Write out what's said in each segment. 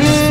Jesús.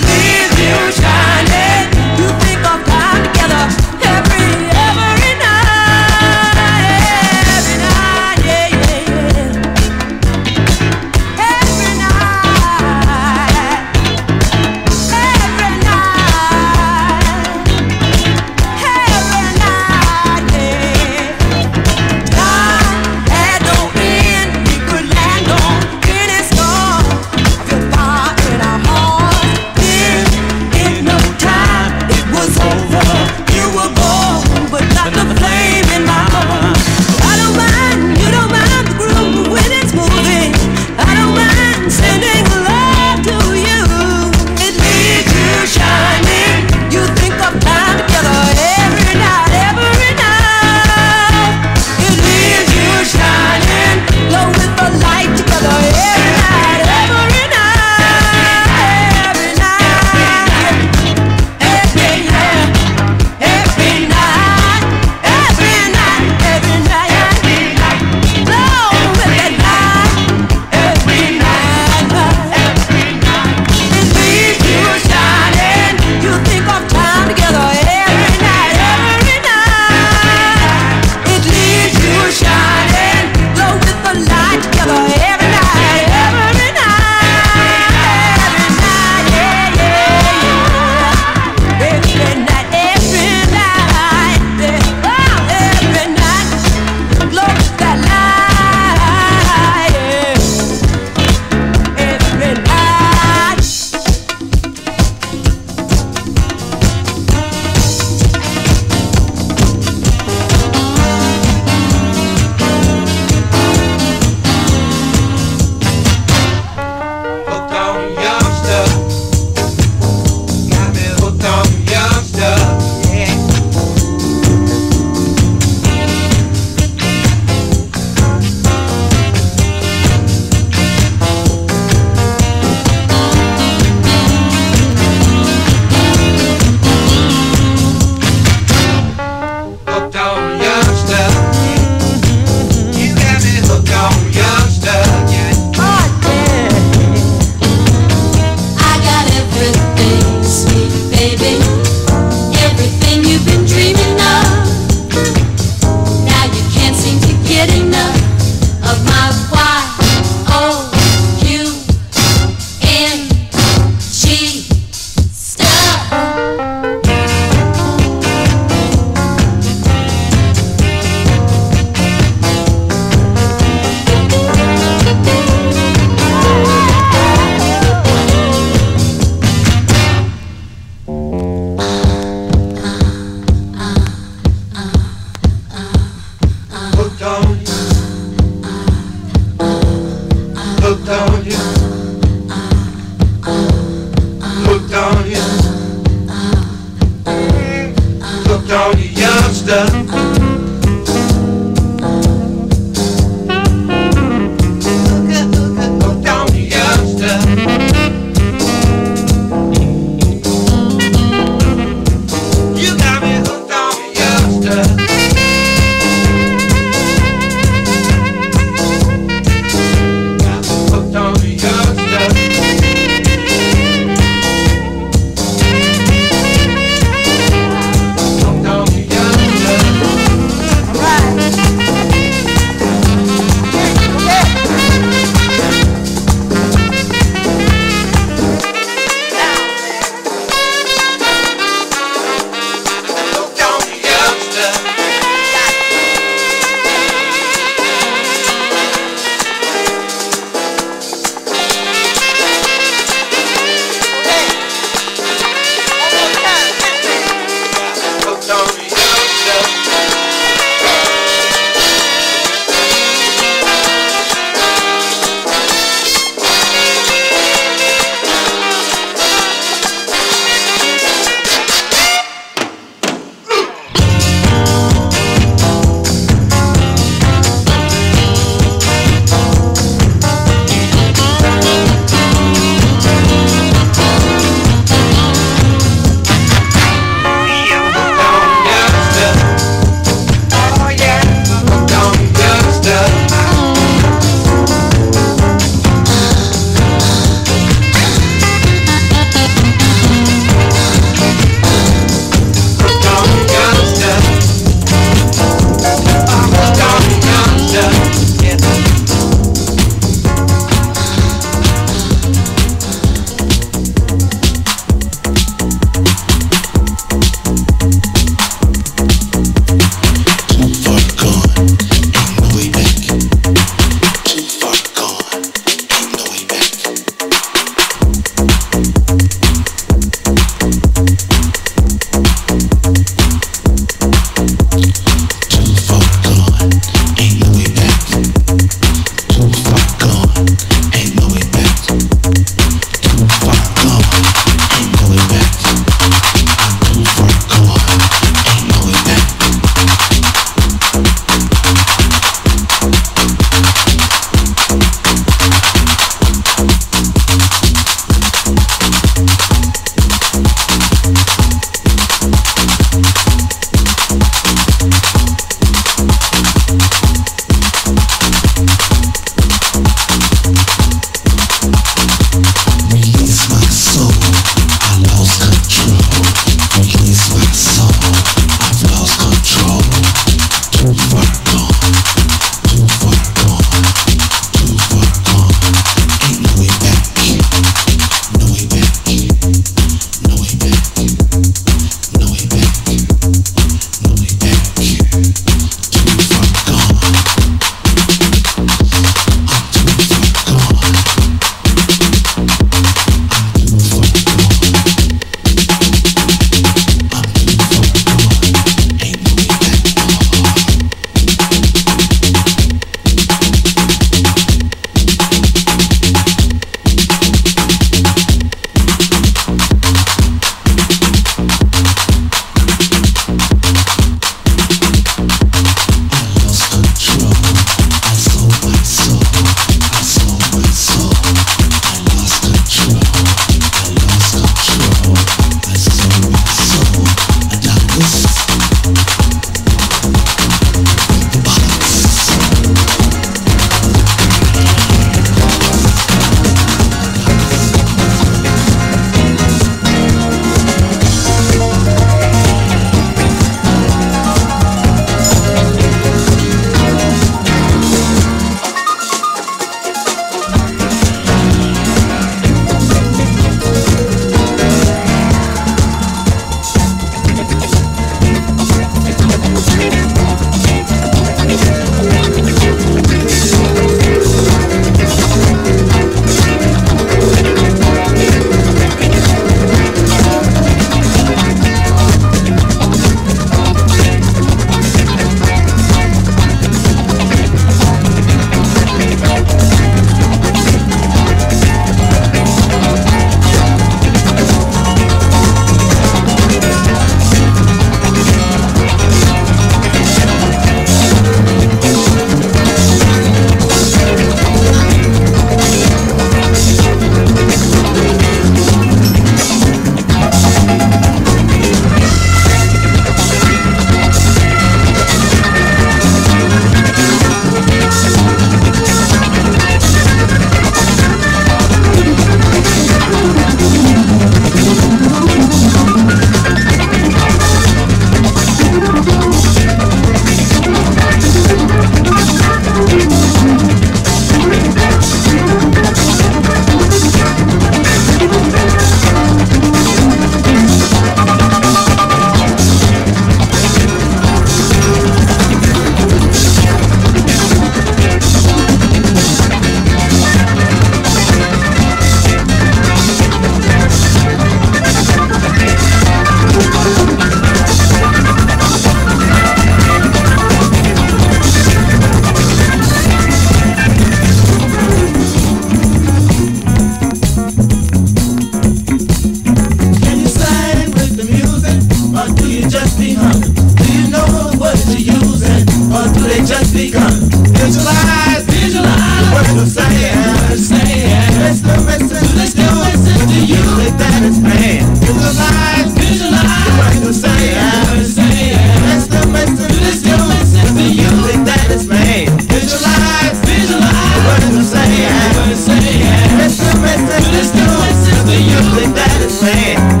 land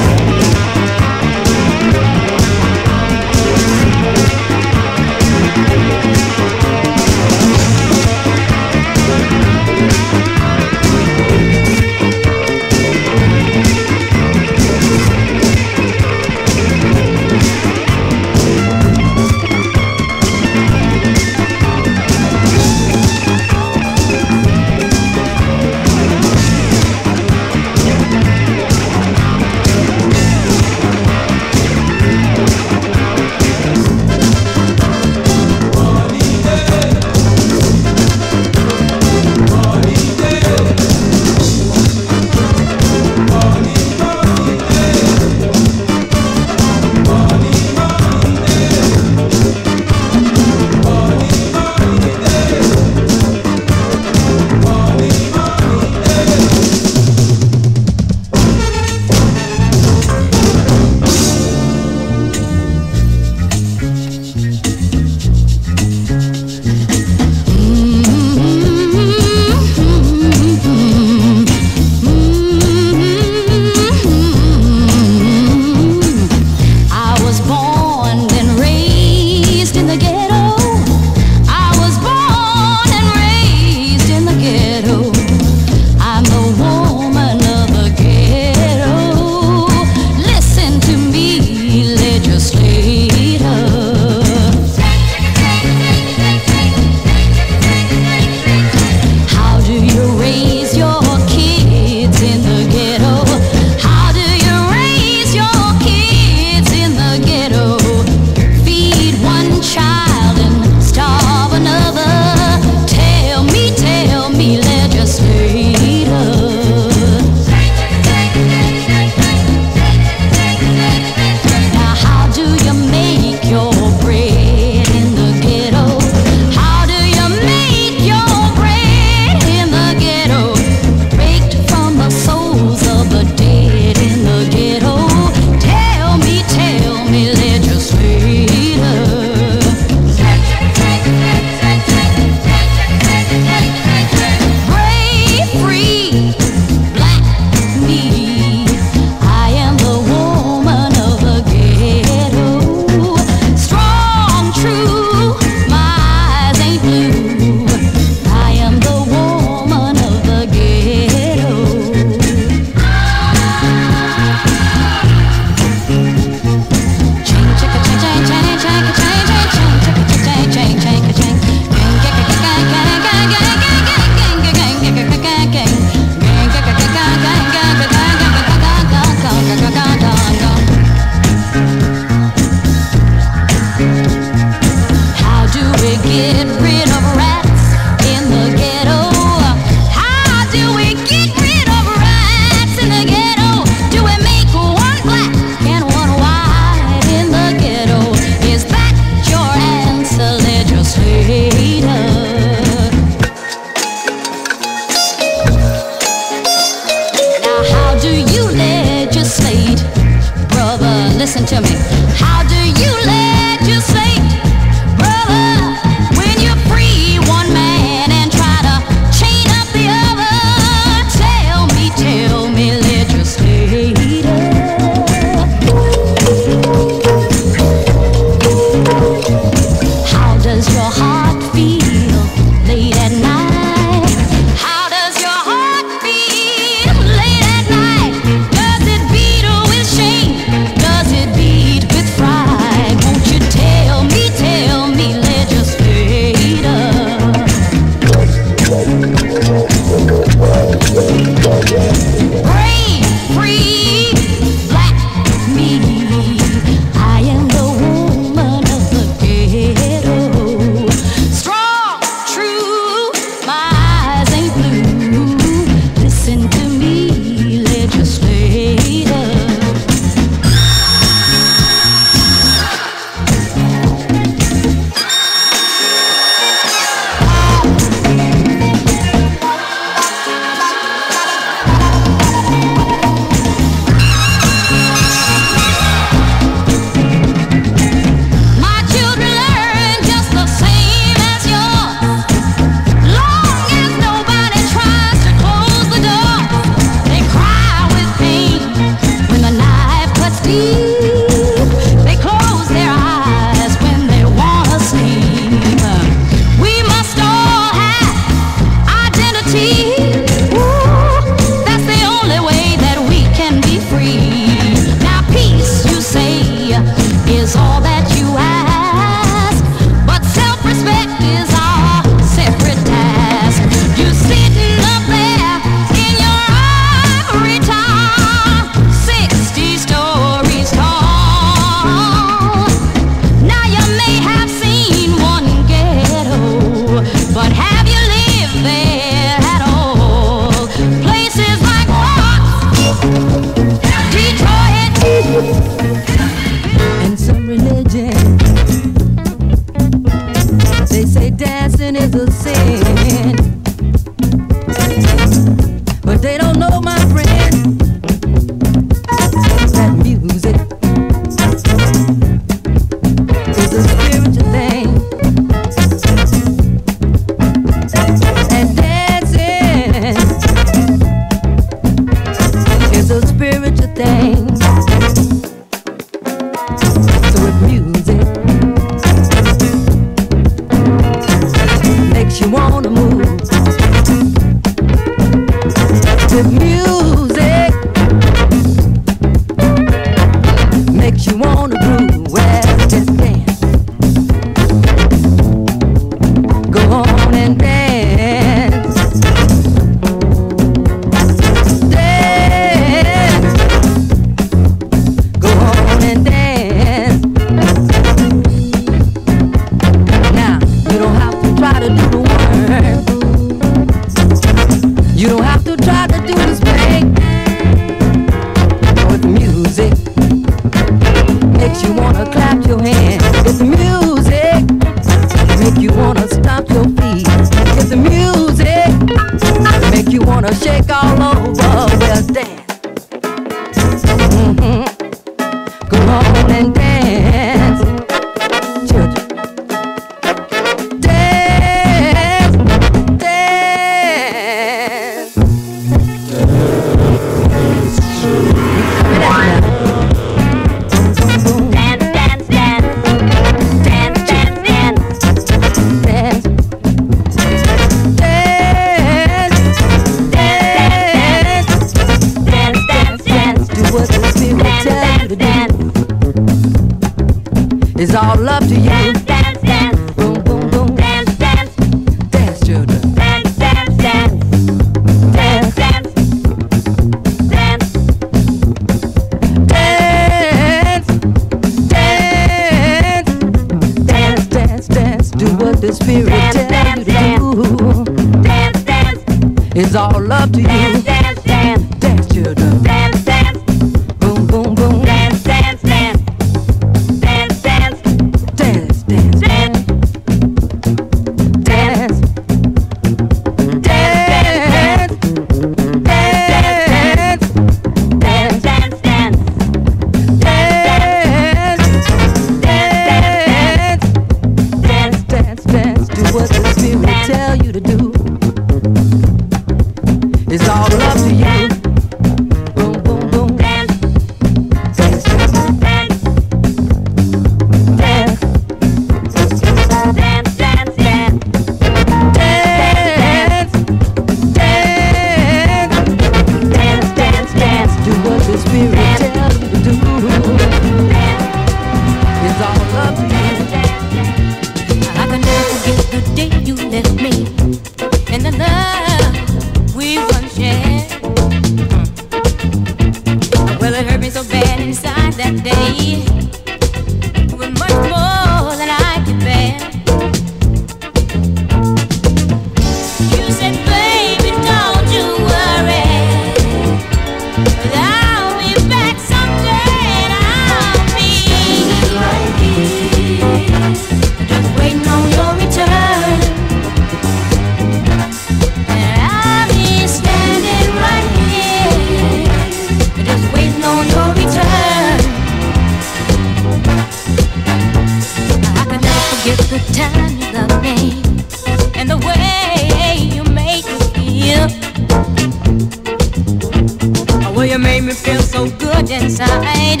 You made me feel so good inside.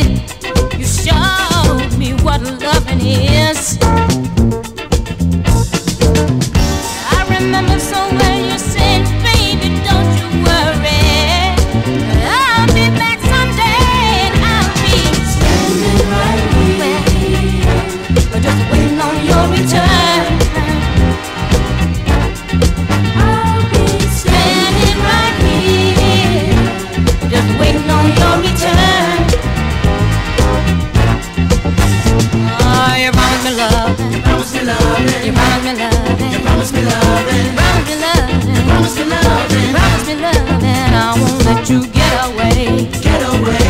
You showed me what loving is. to get away. Get away.